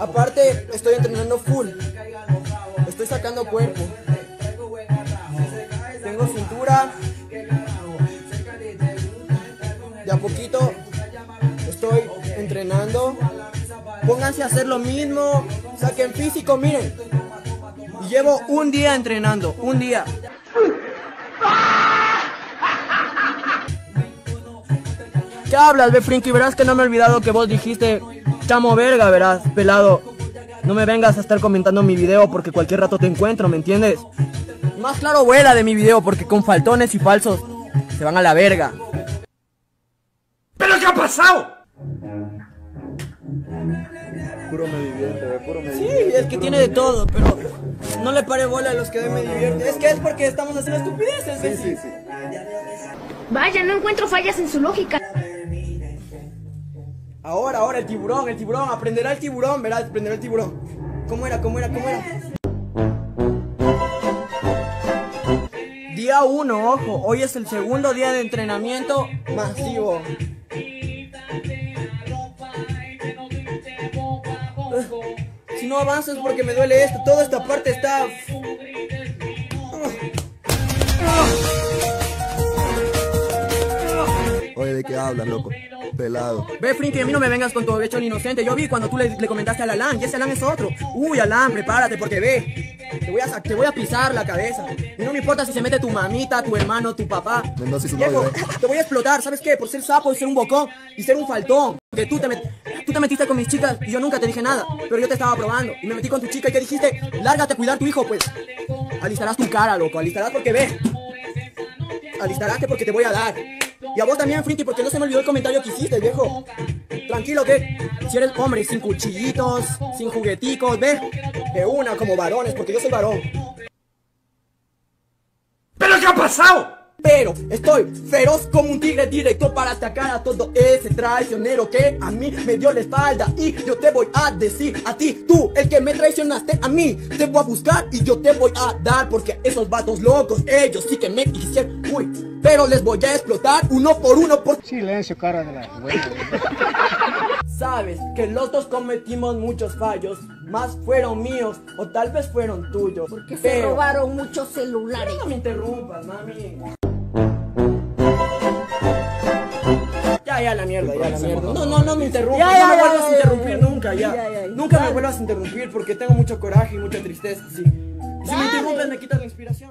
Aparte, estoy entrenando full. Estoy sacando cuerpo. Tengo cintura. De a poquito estoy entrenando. Pónganse a hacer lo mismo. Saquen físico, miren. Llevo un día entrenando. Un día. ¿Qué hablas, be Frinky? Verás que no me he olvidado que vos dijiste chamo verga, verás, pelado. No me vengas a estar comentando mi video porque cualquier rato te encuentro, ¿me entiendes? Más claro vuela de mi video porque con faltones y falsos se van a la verga. ¿Pero qué ha pasado? Puro me divierte, puro me Sí, es que tiene de todo, pero no le pare bola a los que me divierte. Es que es porque estamos haciendo estupideces. ¿ves? Sí, sí, sí. Vaya, no encuentro fallas en su lógica. Ahora, ahora el tiburón, el tiburón, aprenderá el tiburón, verás, aprenderá el tiburón. ¿Cómo era? ¿Cómo era? ¿Cómo era? Día 1, ojo, hoy es el segundo día de entrenamiento masivo. Ugh, Si no avanzas porque me duele esto, toda esta parte está... Oye, ¿de qué hablas, loco? Pelado. Ve, Frinky, a mí no me vengas con tu bebechón inocente. Yo vi cuando tú le, le comentaste al Alan, y ese Alan es otro. Uy, Alan, prepárate, porque ve, te voy, a, te voy a pisar la cabeza. Y no me importa si se mete tu mamita, tu hermano, tu papá. Mendoza y su Viejo, novio, ¿eh? te voy a explotar, ¿sabes qué? Por ser sapo y ser un bocón y ser un faltón. Que tú te, met- tú te metiste con mis chicas y yo nunca te dije nada. Pero yo te estaba probando. Y me metí con tu chica y que dijiste, lárgate a cuidar a tu hijo, pues. Alistarás tu cara, loco. Alistarás porque ve. Alistarás porque te voy a dar. Y a vos también, Frinky, porque no se me olvidó el comentario que hiciste, viejo. Tranquilo, que si eres hombre, sin cuchillitos, sin jugueticos, ve. De una, como varones, porque yo soy varón. ¿Pero qué ha pasado? Pero estoy feroz como un tigre directo para atacar a todo ese traicionero que a mí me dio la espalda. Y yo te voy a decir a ti, tú, el que me traicionaste a mí, te voy a buscar y yo te voy a dar. Porque esos vatos locos, ellos sí que me quisieron. Uy, pero les voy a explotar uno por uno por Silencio, cara de la. Sabes que los dos cometimos muchos fallos, más fueron míos o tal vez fueron tuyos. Que se robaron muchos celulares. No me interrumpas, mami. Ya, ya, la mierda, ya, la mierda. No, no, no me interrumpas. Ya, no ya, me vuelvas a interrumpir ya, nunca, ya. ya, ya, Nunca me vuelvas a interrumpir porque tengo mucho coraje y mucha tristeza, sí. Y si me interrumpes me quitas la inspiración.